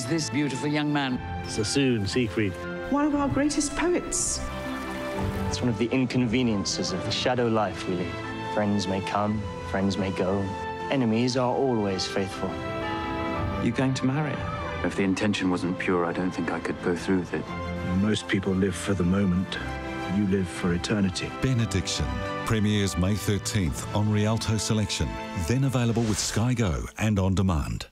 is this beautiful young man? Sassoon, Siegfried. One of our greatest poets. It's one of the inconveniences of the shadow life we lead. Friends may come, friends may go. Enemies are always faithful. You going to marry? If the intention wasn't pure, I don't think I could go through with it. Most people live for the moment. You live for eternity. Benediction premieres May 13th on Rialto Selection, then available with Sky Go and on demand.